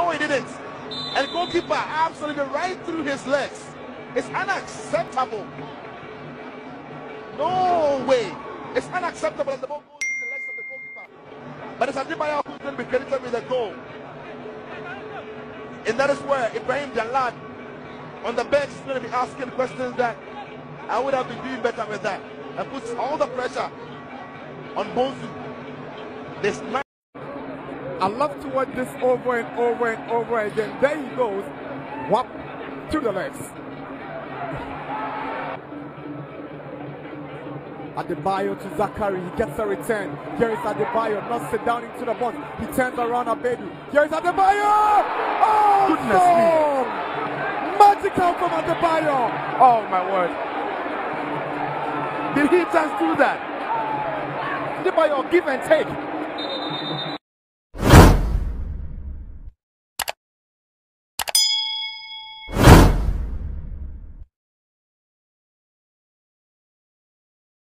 No, he didn't. And goalkeeper absolutely right through his legs. It's unacceptable. No way. It's unacceptable and the ball goes in the legs of the goalkeeper. But it's Adebayor who's going to be credited with the goal. And that is where Ibrahim Jalad on the bench is going to be asking questions that I would have been doing better with that. And puts all the pressure on Bonsu. This. I love to watch this over and over and over again. There he goes. Whop to the legs. Adebayor to Zachary. He gets a return. Here is Adebayor. Not sit down into the box. He turns around Abedu. Here is Adebayor. Oh, Goodness no. Magical from Adebayor. Oh my word. Did he just do that? Adebayor, give and take.